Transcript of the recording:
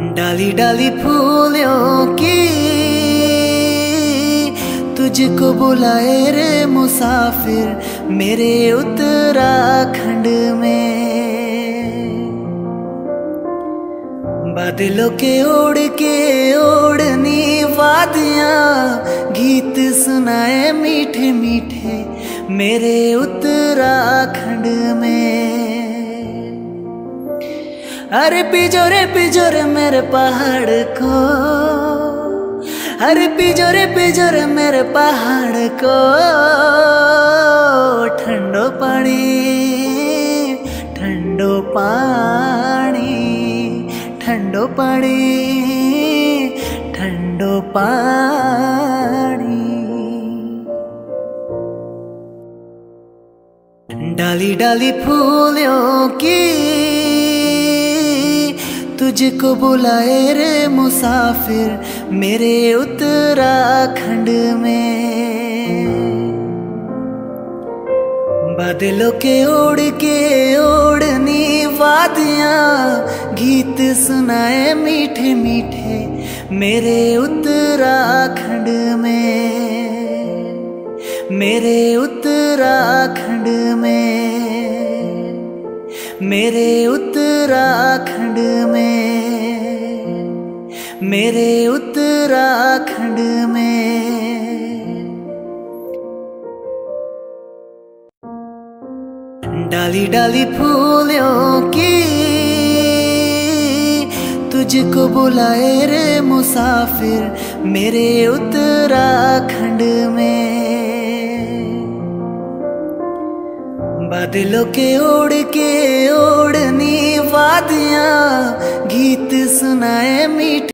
डाली डाली फूलों की, तुझको बुलाए रे मुसाफिर मेरे उत्तराखंड में। बादलों के ओढ़ के ओढ़नी वादियाँ, गीत सुनाए मीठे मीठे मेरे उत्तराखंड में। अरे पिजोरे पिजोरे मेरे पहाड़ को। अरे पिजोरे पिजोरे मेरे पहाड़ को। ठंडो पानी ठंडो पानी ठंडो पानी ठंडो पानी। डाली डाली फूलों तुझको बुलाए रे मुसाफिर, मेरे उत्तराखंड में। बादलों के ओढ़ के ओढ़नी वादियाँ, गीत सुनाए मीठे मीठे मेरे उत्तराखंड में। मेरे उत्तराखंड में। मेरे उत्तराखंड में, मेरे उत्तराखंड में। डाली डाली फूलों की तुझको बुलाए रे मुसाफिर, मेरे उत्तराखंड बादलों के ओढ़ के ओढ़नी वादियाँ गीत सुनाए मीठ